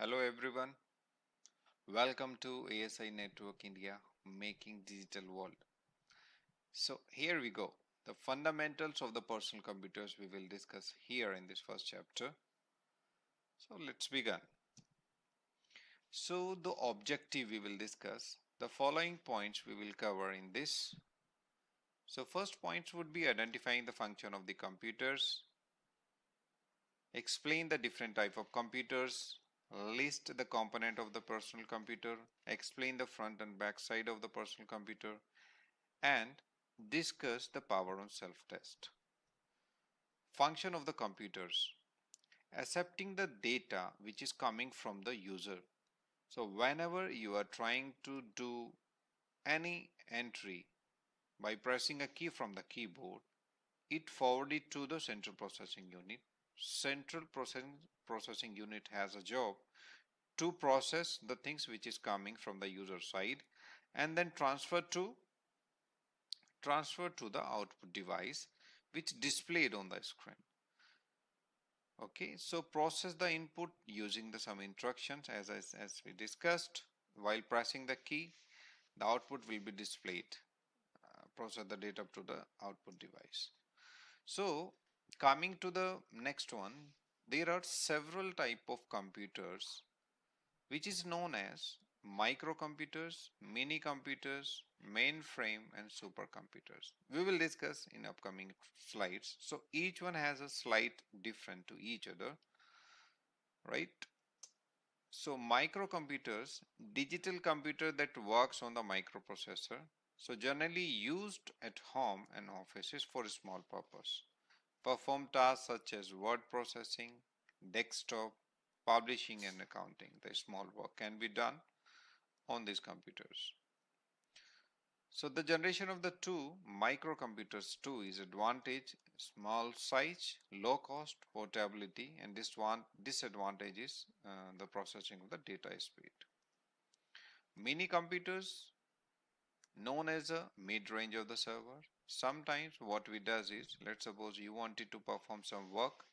Hello everyone. Welcome to ASI Network India Making Digital World. So here we go. The fundamentals of the personal computers we will discuss here in this first chapter. So let's begin. So the objective we will discuss the following points we will cover in this. So first points would be identifying the function of the computers, explain the different type of computers, list the component of the personal computer, explain the front and back side of the personal computer, and discuss the power on self-test. Function of the computers. Accepting the data which is coming from the user. So whenever you are trying to do any entry by pressing a key from the keyboard, it forwarded to the central processing unit. Central processing, processing unit has a job to process the things which is coming from the user side and then transfer to transfer to the output device which displayed on the screen. Okay so process the input using the some instructions as, as, as we discussed. While pressing the key the output will be displayed uh, process the data to the output device. So coming to the next one there are several type of computers which is known as microcomputers, mini computers, mainframe and supercomputers. We will discuss in upcoming slides. So each one has a slight different to each other, right? So microcomputers, digital computer that works on the microprocessor. So generally used at home and offices for small purpose. Perform tasks such as word processing, desktop, publishing and accounting. The small work can be done on these computers. So the generation of the two microcomputers too is advantage small size, low cost, portability and this one disadvantage is uh, the processing of the data speed. Mini computers known as a mid-range of the server. Sometimes what we does is let's suppose you wanted to perform some work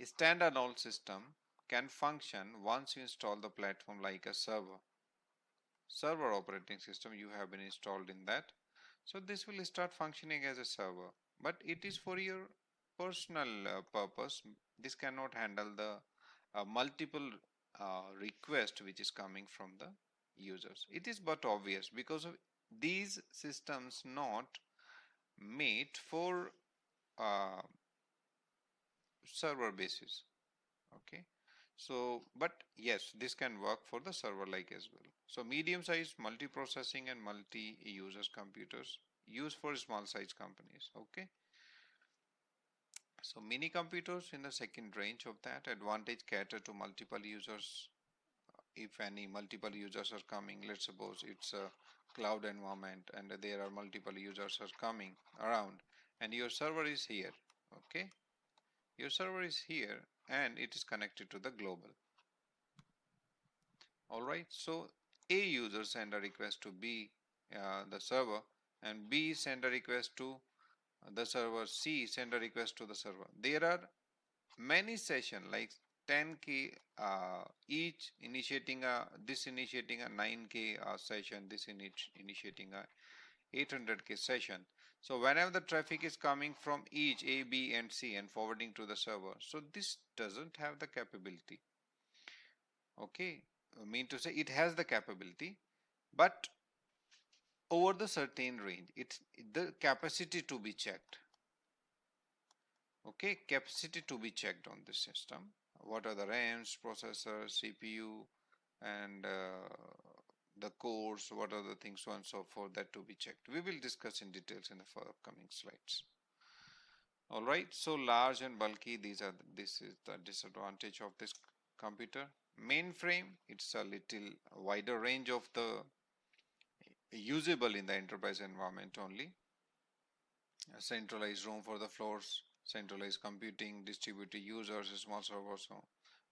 a standalone system can function once you install the platform like a server. Server operating system you have been installed in that. So this will start functioning as a server but it is for your personal uh, purpose. This cannot handle the uh, multiple uh, request which is coming from the users. It is but obvious because of these systems not made for uh, server basis okay? So but yes this can work for the server like as well. So medium size multi-processing and multi-users computers used for small size companies okay? So mini computers in the second range of that advantage cater to multiple users. If any multiple users are coming let's suppose it's a cloud environment and there are multiple users are coming around. And your server is here okay? Your server is here and it is connected to the global. Alright so a user send a request to B uh, the server and B send a request to the server C send a request to the server. There are many session like 10k uh, each initiating a this initiating a 9k uh, session this initiating a 800k session so whenever the traffic is coming from each A, B and C and forwarding to the server, so this doesn't have the capability. Okay, I mean to say it has the capability, but over the certain range, it's the capacity to be checked. Okay, capacity to be checked on the system. What are the RAMs, processor, CPU, and uh, the cores, what are the things, so on and so forth, that to be checked. We will discuss in details in the upcoming slides. All right, so large and bulky, these are this is the disadvantage of this computer. Mainframe, it's a little wider range of the usable in the enterprise environment only. A centralized room for the floors, centralized computing, distributed users, small servers,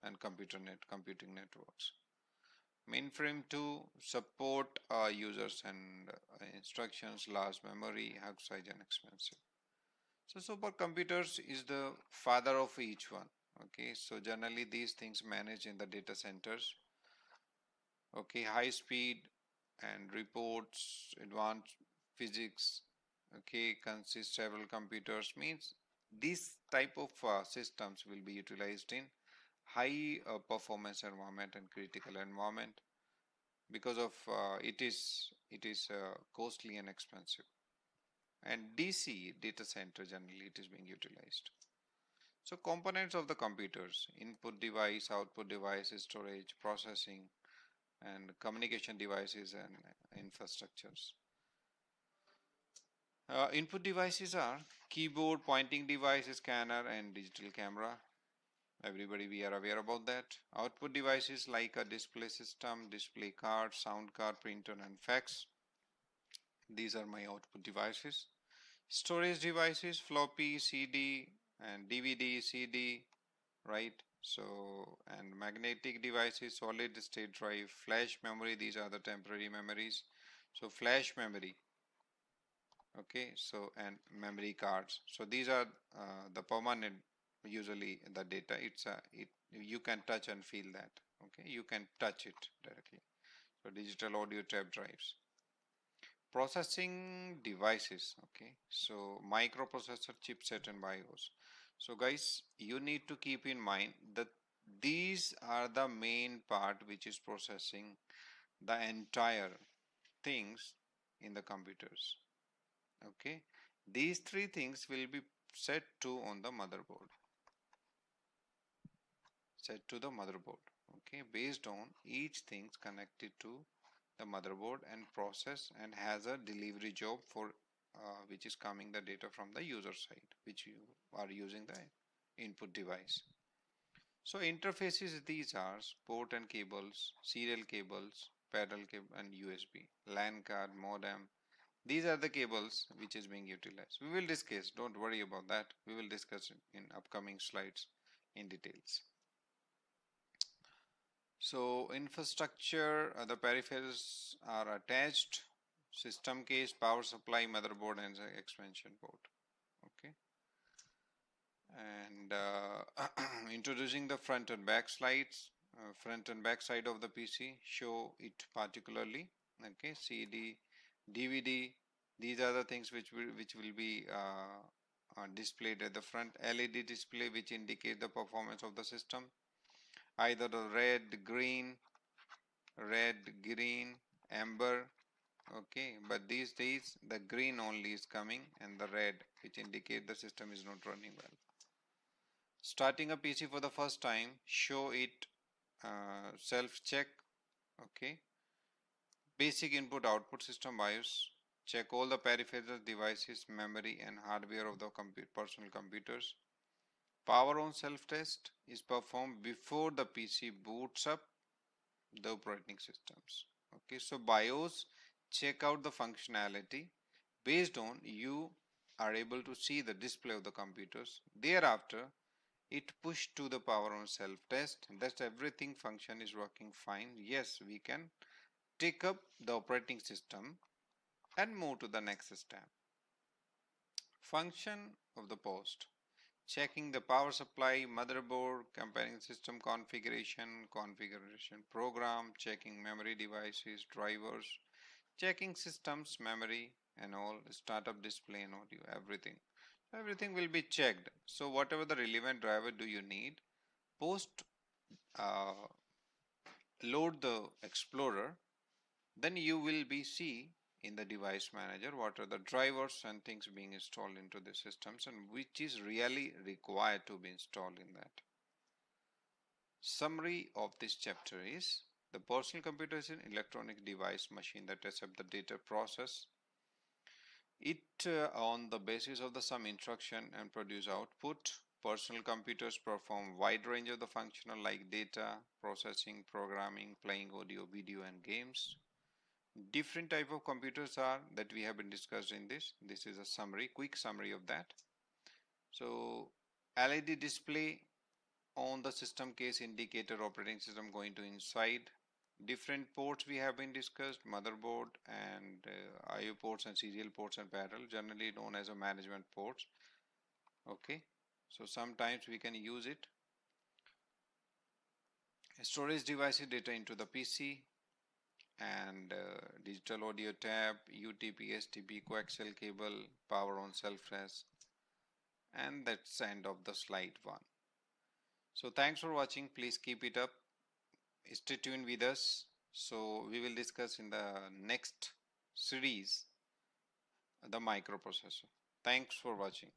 and computer net computing networks. Mainframe to support uh, users and uh, instructions large memory high size and expensive. So supercomputers is the father of each one okay? So generally these things manage in the data centers okay? High speed and reports advanced physics okay? Consists several computers means these type of uh, systems will be utilized in high uh, performance environment and critical environment because of uh, it is it is uh, costly and expensive. And DC data center generally it is being utilized. So components of the computers input device output device storage processing and communication devices and infrastructures. Uh, input devices are keyboard pointing device scanner and digital camera. Everybody we are aware about that. Output devices like a display system display card sound card printer and fax. These are my output devices. Storage devices floppy cd and dvd cd right? So and magnetic devices solid state drive flash memory these are the temporary memories. So flash memory okay so and memory cards. So these are uh, the permanent usually the data. It's a it you can touch and feel that. Okay you can touch it directly. So digital audio tape drives. Processing devices. Okay so microprocessor chipset and bios. So guys you need to keep in mind that these are the main part which is processing the entire things in the computers okay. These three things will be set to on the motherboard. Set to the motherboard. Okay. Based on each things connected to the motherboard and process and has a delivery job for uh, which is coming the data from the user side which you are using the input device. So interfaces these are port and cables serial cables parallel cable and USB LAN card modem these are the cables which is being utilized we will discuss don't worry about that we will discuss in upcoming slides in details so infrastructure, uh, the peripherals are attached, system case, power supply, motherboard and expansion port. Okay. And uh, introducing the front and back slides, uh, front and back side of the PC, show it particularly. Okay, CD, DVD, these are the things which will, which will be uh, uh, displayed at the front. LED display which indicate the performance of the system. Either the red green red green amber okay. But these days the green only is coming and the red which indicate the system is not running well. Starting a PC for the first time show it uh, self check okay basic input output system BIOS check all the peripherals devices memory and hardware of the personal computers Power on self-test is performed before the PC boots up the operating systems. Okay, so BIOS check out the functionality based on you are able to see the display of the computers. Thereafter, it push to the power on self-test that everything function is working fine. Yes, we can take up the operating system and move to the next step. Function of the post checking the power supply, motherboard, comparing system configuration, configuration program, checking memory devices, drivers, checking systems, memory and all, startup display and audio, everything. Everything will be checked. So whatever the relevant driver do you need, post uh, load the Explorer, then you will be see in the device manager what are the drivers and things being installed into the systems and which is really required to be installed in that. Summary of this chapter is the personal computer is an electronic device machine that accepts the data process it uh, on the basis of the some instruction and produce output personal computers perform wide range of the functional like data processing programming playing audio video and games different type of computers are that we have been discussed in this. This is a summary quick summary of that. So LED display on the system case indicator operating system going to inside. Different ports we have been discussed motherboard and uh, IO ports and serial ports and parallel generally known as a management ports. Okay? So sometimes we can use it. Storage devices data into the PC and uh, digital audio tab, UTP, STP, coaxial cable, power on self-res and that's the end of the slide one. So thanks for watching. Please keep it up. Stay tuned with us. So we will discuss in the next series the microprocessor. Thanks for watching.